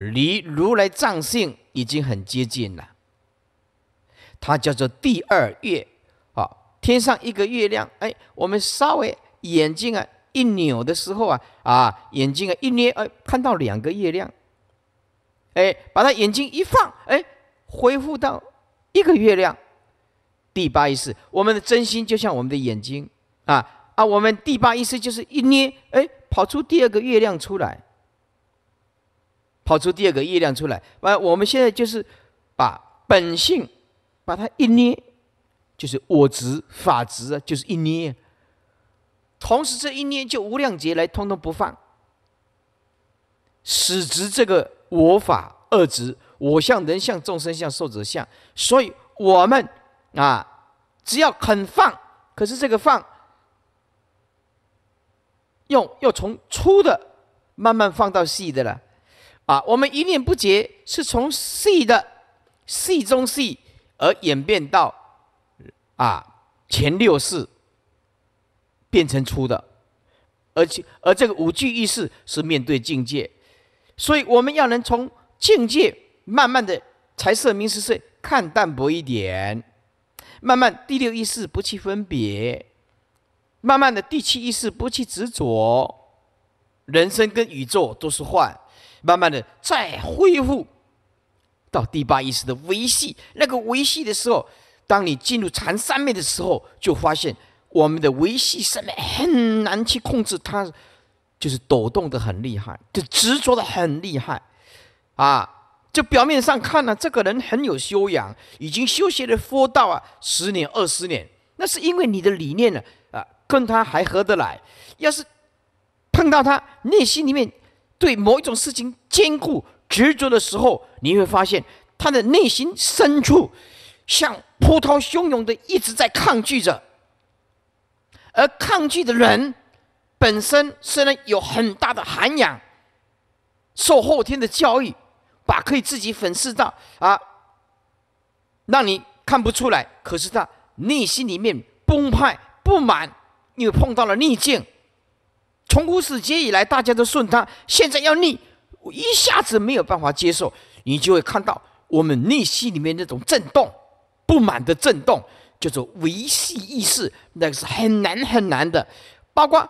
离如来藏性已经很接近了。它叫做第二月啊，天上一个月亮，哎，我们稍微眼睛啊一扭的时候啊，啊，眼睛啊一捏，哎，看到两个月亮，哎，把它眼睛一放，哎，恢复到一个月亮。第八意识，我们的真心就像我们的眼睛啊啊，我们第八意识就是一捏，哎，跑出第二个月亮出来，跑出第二个月亮出来。完，我们现在就是把本性把它一捏，就是我执法执啊，就是一捏。同时这一捏就无量劫来通通不放，使执这个我法二执，我相、人相、众生相、寿者相，所以我们。啊，只要肯放，可是这个放，用要从粗的慢慢放到细的了。啊，我们一念不绝是从细的细中细而演变到啊前六世变成粗的，而且而这个五具意识是面对境界，所以我们要能从境界慢慢的才色名食睡看淡薄一点。慢慢，第六意识不去分别；慢慢的，第七意识不去执着。人生跟宇宙都是幻。慢慢的，再恢复到第八意识的维系。那个维系的时候，当你进入禅三昧的时候，就发现我们的维系上面很难去控制它，就是抖动的很厉害，就执着的很厉害啊。就表面上看呢，这个人很有修养，已经修习了佛道啊，十年、二十年，那是因为你的理念呢啊，跟他还合得来。要是碰到他内心里面对某一种事情坚固执着的时候，你会发现他的内心深处像波涛汹涌的一直在抗拒着，而抗拒的人本身虽然有很大的涵养，受后天的教育。把可以自己粉饰到啊，让你看不出来。可是他内心里面崩坏不满，因为碰到了逆境。从古始节以来，大家都顺他，现在要逆，一下子没有办法接受。你就会看到我们内心里面那种震动，不满的震动，叫做维系意识，那个是很难很难的。包括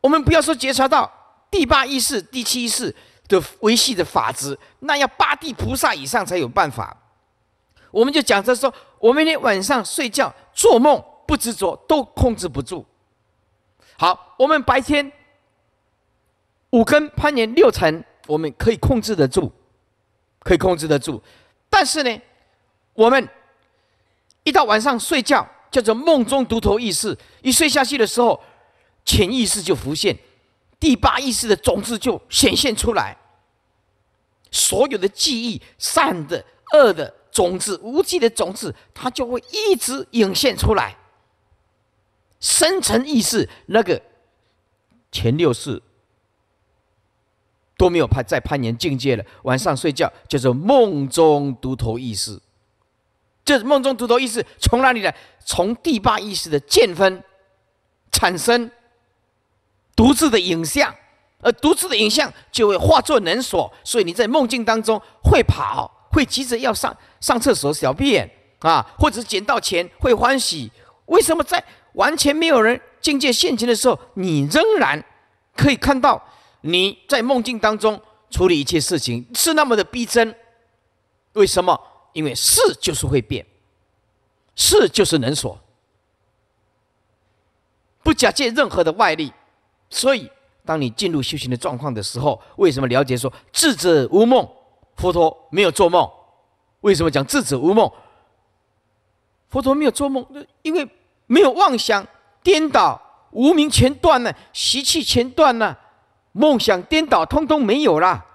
我们不要说觉察到第八意识、第七意识。的维系的法子，那要八地菩萨以上才有办法。我们就讲着说，我们连晚上睡觉做梦不执着都控制不住。好，我们白天五根攀岩六层，我们可以控制得住，可以控制得住。但是呢，我们一到晚上睡觉，叫做梦中独头意识，一睡下去的时候，潜意识就浮现，第八意识的种子就显现出来。所有的记忆，善的、恶的种子，无记的种子，它就会一直涌现出来。深层意识那个前六世都没有攀再攀岩境界了。晚上睡觉叫做梦中独头意识，这梦中独头意识从哪里来？从第八意识的见分产生独自的影像。而独自的影像就会化作能所，所以你在梦境当中会跑，会急着要上上厕所小便啊，或者捡到钱会欢喜。为什么在完全没有人境界现前的时候，你仍然可以看到你在梦境当中处理一切事情是那么的逼真？为什么？因为事就是会变，事就是能所，不假借任何的外力，所以。当你进入修行的状况的时候，为什么了解说智者无梦？佛陀没有做梦。为什么讲智者无梦？佛陀没有做梦，因为没有妄想颠倒，无名全断了，习气全断了，梦想颠倒通通没有了。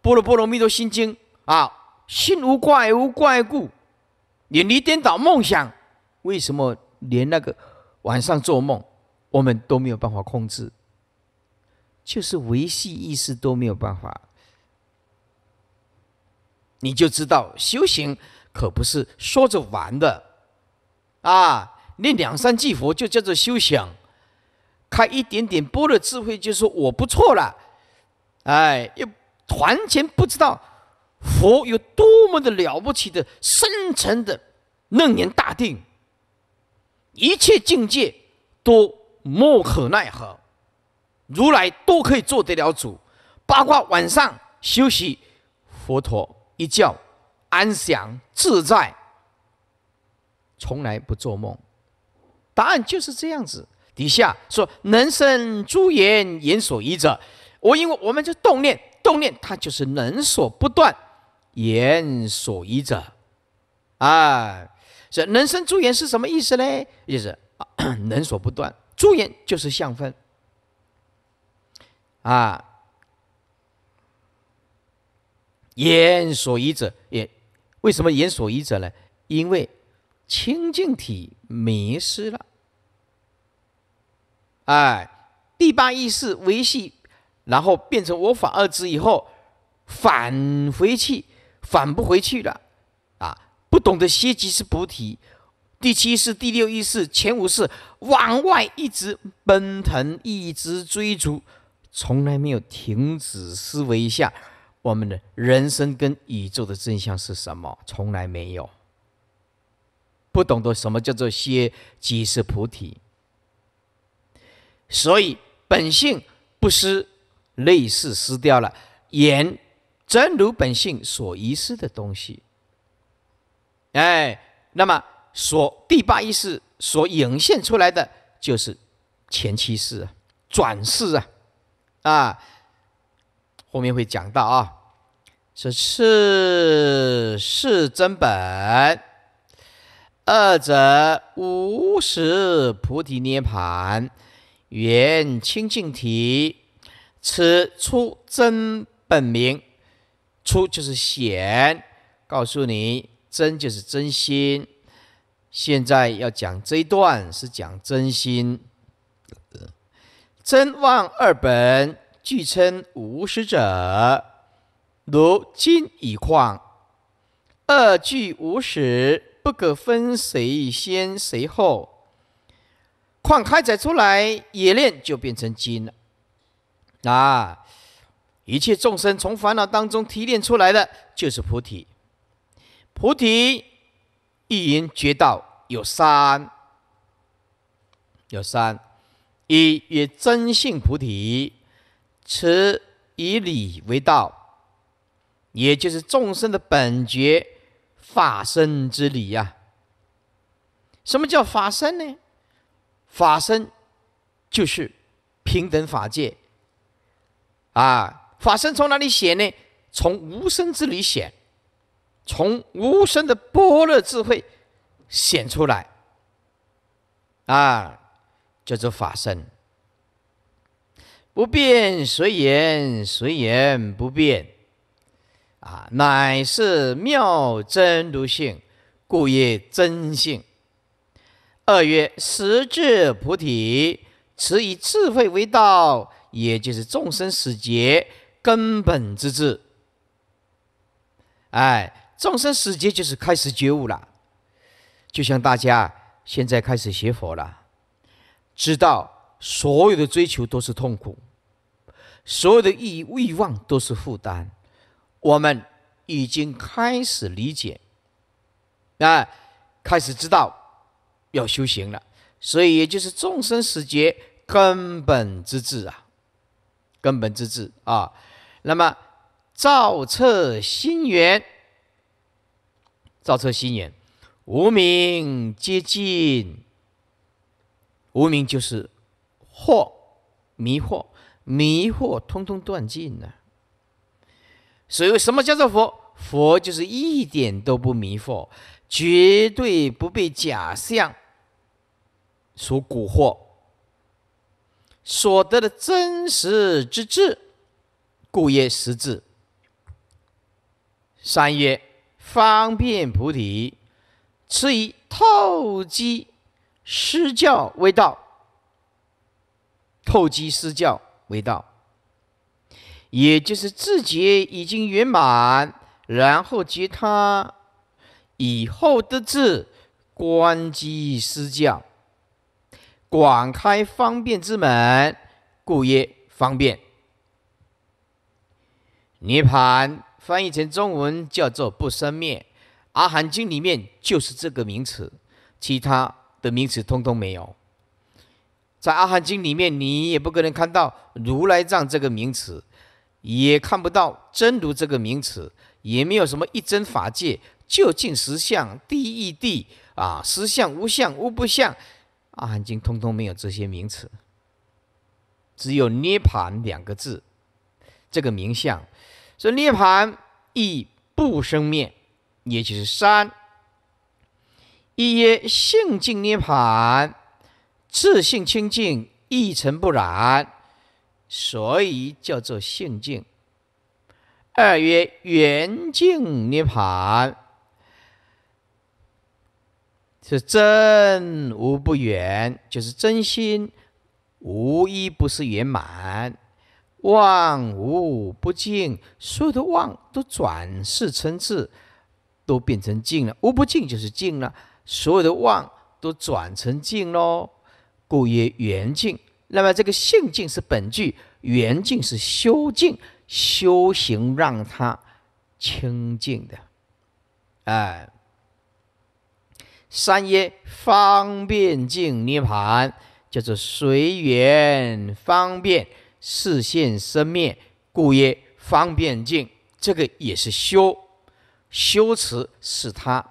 般若波罗蜜多心经啊，心无怪无怪故，远离颠倒梦想。为什么连那个晚上做梦，我们都没有办法控制？就是维系意识都没有办法，你就知道修行可不是说着玩的啊！念两三句佛就叫做修想，开一点点波的智慧就说我不错了，哎，又团前不知道佛有多么的了不起的深沉的楞严大定，一切境界都莫可奈何，如来都可以做得了主，包括晚上休息，佛陀一觉安详自在，从来不做梦。答案就是这样子。底下说：“能生诸言言所依者，我因为我们就动念，动念它就是能所不断，言所依者。啊，这能生诸言是什么意思呢？就是 能所不断，诸言就是相分。啊，言所依者也，为什么言所依者呢？因为清净体迷失了。”哎，第八意识维系，然后变成我法二字以后，返回去，返不回去了，啊，不懂得歇即是菩提。第七世、第六意识、前五世往外一直奔腾，一直追逐，从来没有停止思维一下，我们的人生跟宇宙的真相是什么？从来没有，不懂得什么叫做歇即是菩提。所以本性不失，类似失掉了，言真如本性所遗失的东西。哎，那么所第八意识所涌现出来的，就是前七世转世啊，啊，后面会讲到啊，是是是真本，二者无始菩提涅盘。缘清净体，此出真本名。出就是显，告诉你真就是真心。现在要讲这一段是讲真心。真妄二本，俱称无实者，如金以矿，二俱无始，不可分谁先谁后。矿开采出来，冶炼就变成金了。啊，一切众生从烦恼当中提炼出来的，就是菩提。菩提一言绝道有三，有三：一曰真性菩提，此以理为道，也就是众生的本觉法身之理呀。什么叫法身呢？法身就是平等法界啊！法身从哪里显呢？从无生之理显，从无生的般若智慧显出来啊，叫做法身。不变随缘，随缘不变啊，乃是妙真如性，故曰真性。二曰实质菩提，此以智慧为道，也就是众生死劫根本之智。哎，众生死劫就是开始觉悟了，就像大家现在开始学佛了，知道所有的追求都是痛苦，所有的欲欲望都是负担，我们已经开始理解，啊，开始知道。要修行了，所以也就是众生死劫根本之智啊，根本之智啊。那么照彻心源，照彻心源，无明接近，无明就是惑、迷惑，迷惑通通断尽了。所以什么叫做佛？佛就是一点都不迷惑，绝对不被假象。所蛊惑，所得的真实之智，故曰实智。三曰方便菩提，此以透机施教为道。透机施教为道，也就是自己已经圆满，然后其他以后的智观机施教。广开方便之门，故曰方便。涅盘翻译成中文叫做不生灭，《阿含经》里面就是这个名词，其他的名词通通没有。在《阿含经》里面，你也不可能看到如来藏这个名词，也看不到真如这个名词，也没有什么一真法界、究竟实相、地义地啊、实相无相无不相，《阿含经》通通没有这些名词，只有涅盘两个字，这个名相。所以涅盘亦不生灭，也就是三。一曰性净涅盘。自性清净，一尘不染，所以叫做性净。二曰圆净涅盘，是真无不圆，就是真心无一不是圆满，妄无不净，所有的妄都转世成智，都变成净了。无不净就是净了，所有的妄都转成净喽。故曰圆净。那么这个性净是本句，圆净是修净，修行让它清净的。哎，三曰方便净涅盘，叫做随缘方便，视现生灭，故曰方便净。这个也是修，修持使他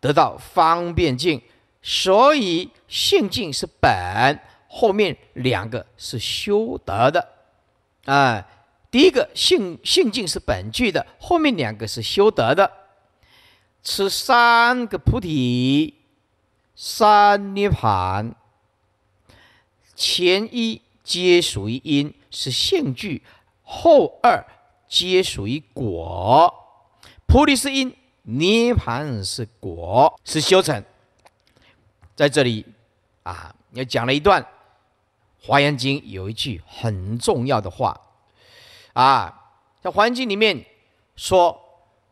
得到方便净。所以性净是本，后面两个是修得的，啊，第一个性性净是本具的，后面两个是修得的。此三个菩提，三涅盘，前一皆属于因，是性具；后二皆属于果。菩提是因，涅盘是果，是修成。在这里，啊，也讲了一段《华严经》有一句很重要的话，啊，在《华严经》里面说：“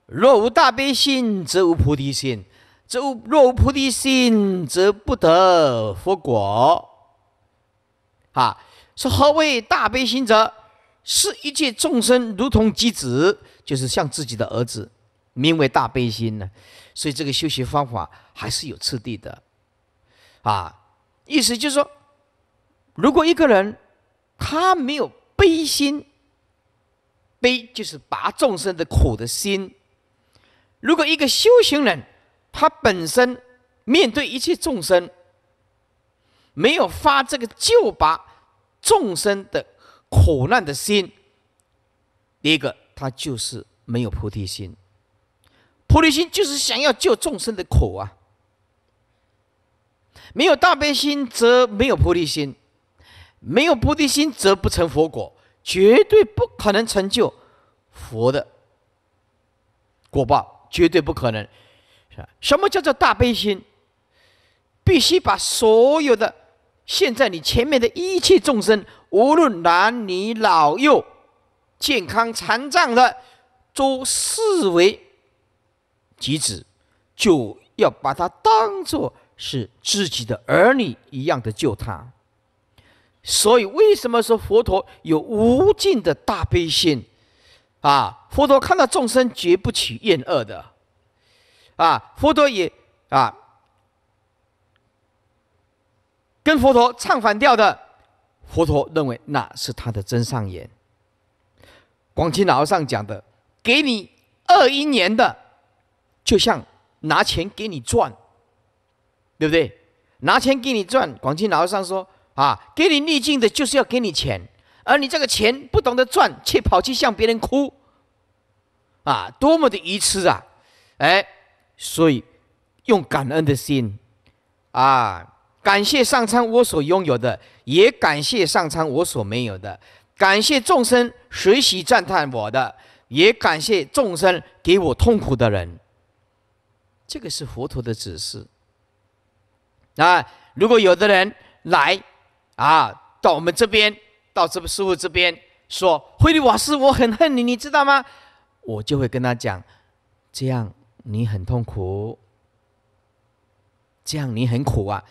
若无大悲心，则无菩提心；则无若无菩提心，则不得佛果。”啊，说何为大悲心者？是一切众生如同己子，就是像自己的儿子，名为大悲心呢。所以这个修习方法还是有次第的。啊，意思就是说，如果一个人他没有悲心，悲就是拔众生的苦的心。如果一个修行人，他本身面对一切众生，没有发这个救拔众生的苦难的心，第一个他就是没有菩提心。菩提心就是想要救众生的苦啊。没有大悲心，则没有菩提心；没有菩提心，则不成佛果，绝对不可能成就佛的果报，绝对不可能。什么叫做大悲心？必须把所有的现在你前面的一切众生，无论男女老幼、健康残障的，都视为己子，就要把它当做。是自己的儿女一样的救他，所以为什么说佛陀有无尽的大悲心？啊，佛陀看到众生绝不起厌恶的，啊，佛陀也啊，跟佛陀唱反调的，佛陀认为那是他的真上言。广清老和尚讲的，给你二一年的，就像拿钱给你赚。对不对？拿钱给你赚，广清老和尚说：“啊，给你逆境的，就是要给你钱，而你这个钱不懂得赚，却跑去向别人哭，啊，多么的愚痴啊！哎，所以用感恩的心，啊，感谢上苍我所拥有的，也感谢上苍我所没有的，感谢众生随喜赞叹我的，也感谢众生给我痛苦的人。这个是佛陀的指示。”啊，如果有的人来啊，到我们这边，到这个师傅这边说：“慧律法师，我很恨你，你知道吗？”我就会跟他讲：“这样你很痛苦，这样你很苦啊。”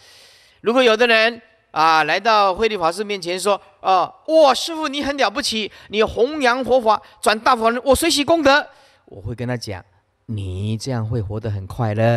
如果有的人啊来到慧律法师面前说：“啊，哇，师傅你很了不起，你弘扬佛法，转大法轮，我随喜功德。我会跟他讲，你这样会活得很快乐。